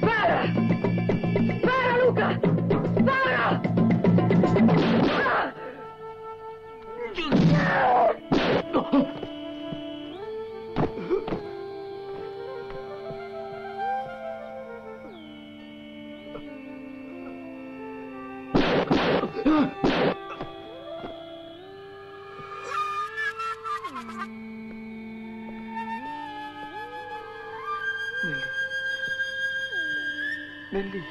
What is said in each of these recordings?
Para! Para, Luca! Para! Ah! Nelly.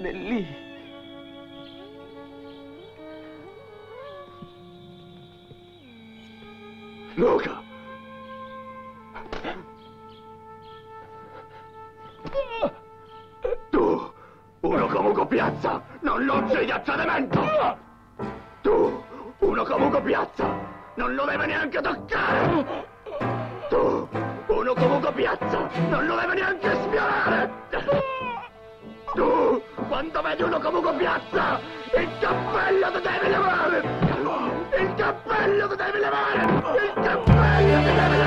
Nelly. Luca! Tu, uno comunque piazza, non lo uccidi a tradimento! Tu, uno comunque piazza, non lo deve neanche toccare! Tu, uno comunque piazza, non lo deve neanche spiare! Tu, quando vedi uno comunque piazza, il cappello ti devi levare! Il cappello ti devi levare! Il cappello ti devi levare!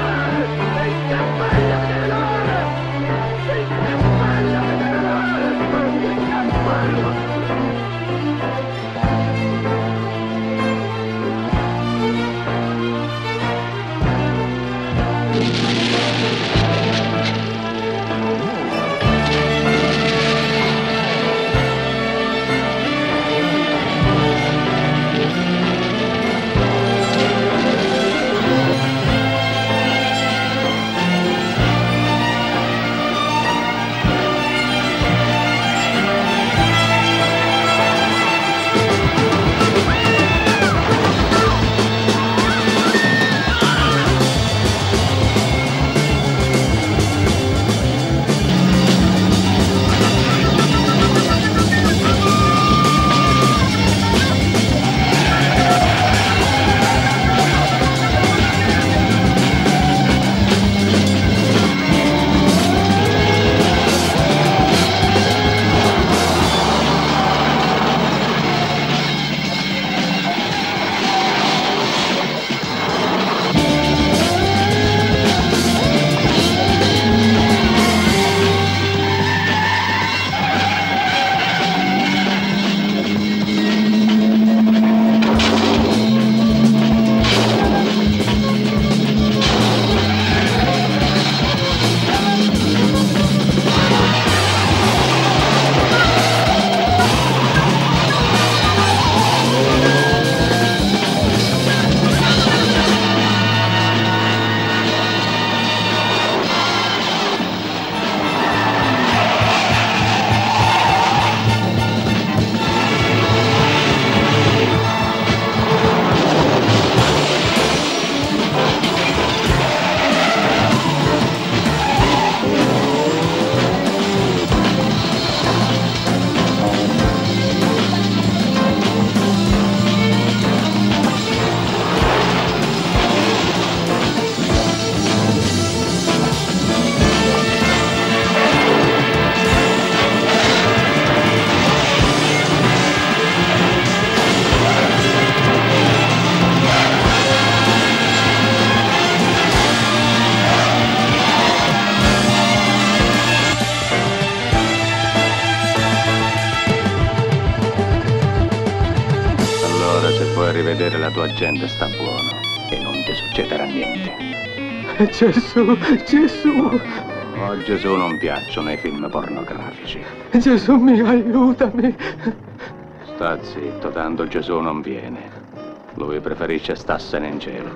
Rivedere la tua gente, sta buono e non ti succederà niente. Gesù, Gesù, A Gesù non piacciono i film pornografici. Gesù mio, aiutami. Sta zitto, tanto Gesù non viene. Lui preferisce starsene in cielo.